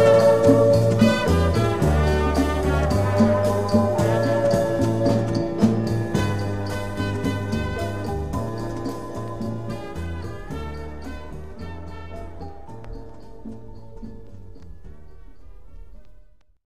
Música